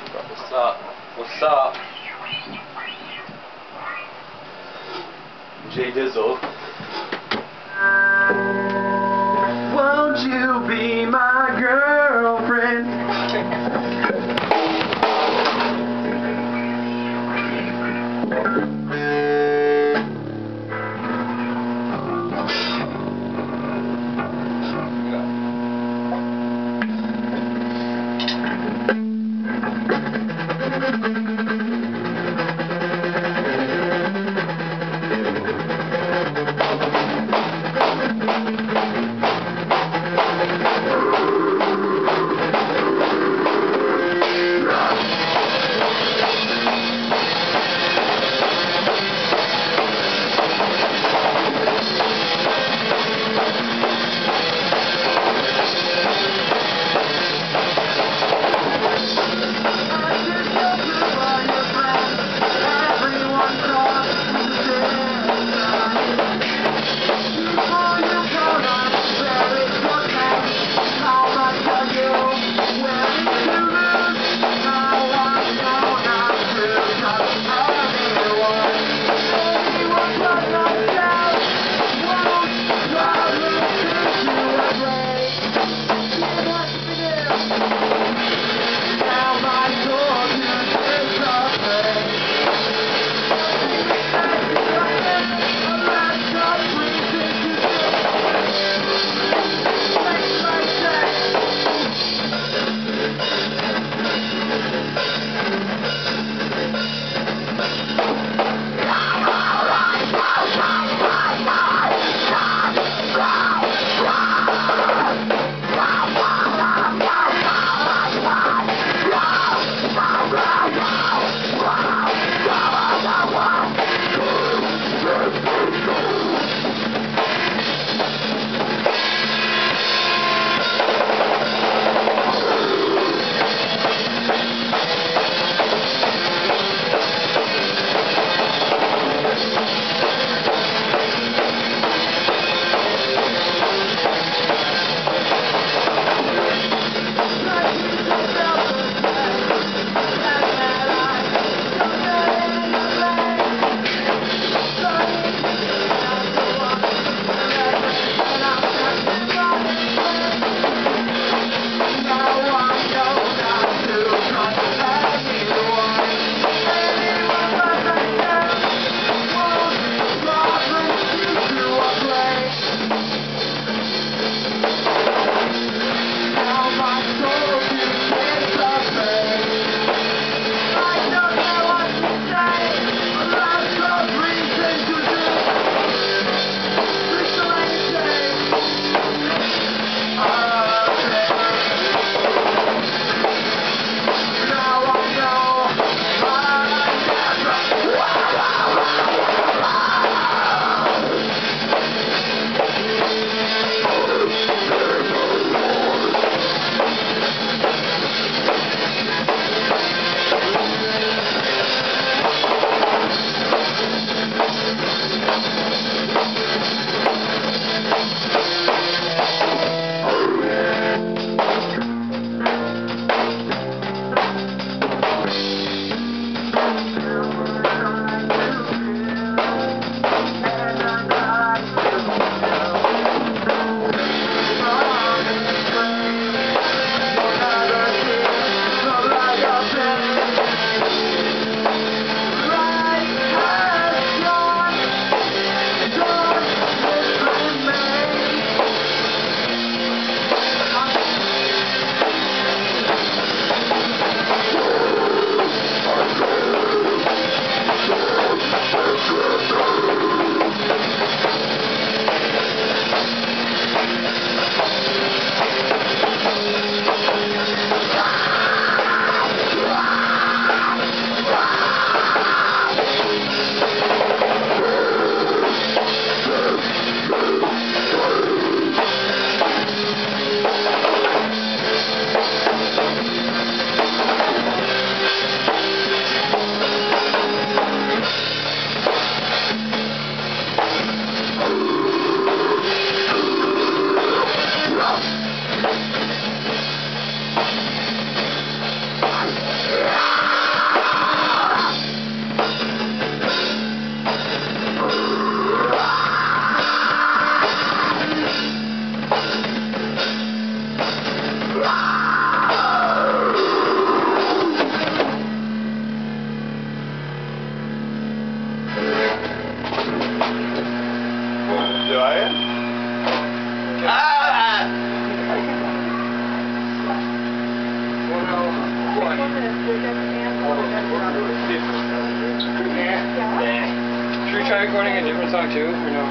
you, bro. What's up? What's up? J Dizzle. Won't you be my girlfriend? Should we try recording a different song too, or no?